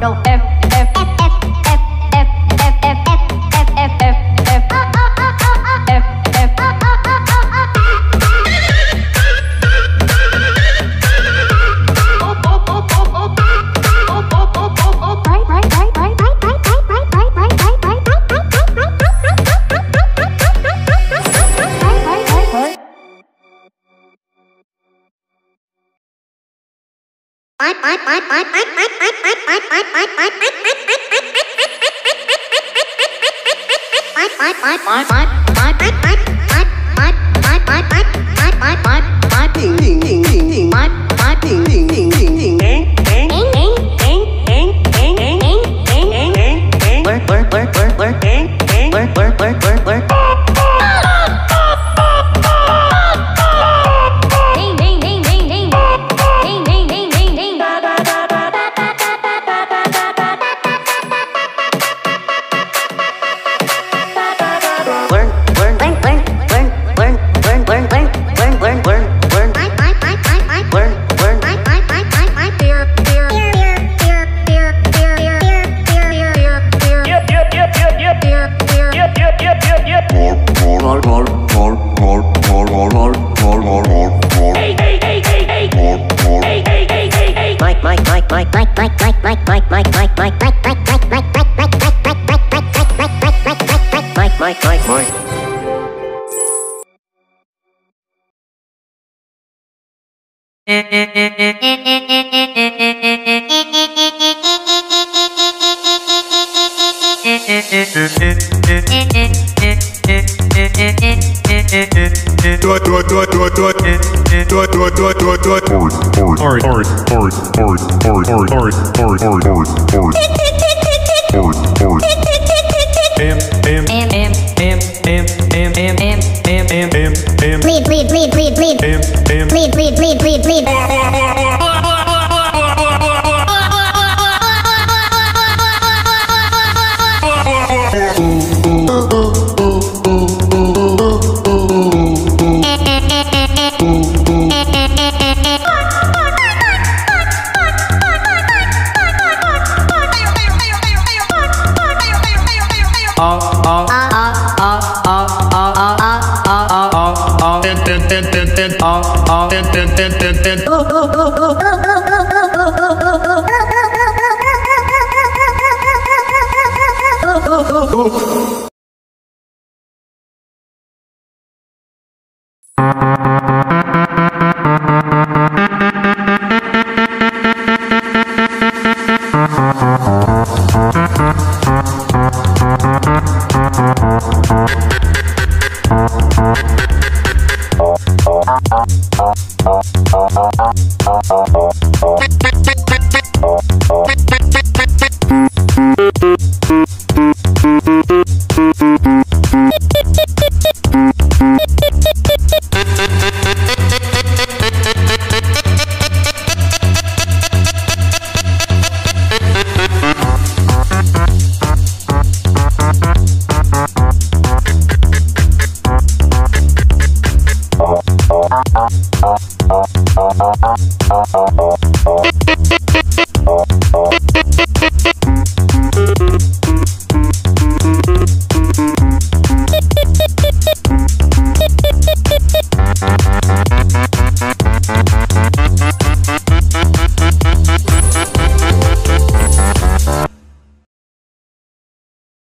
no Bye. Mike, Mike, Mike, Bleed, bleed, bleed, bleed, bleed. Bleed, bleed, bleed, bleed, bleed. oh Thank you.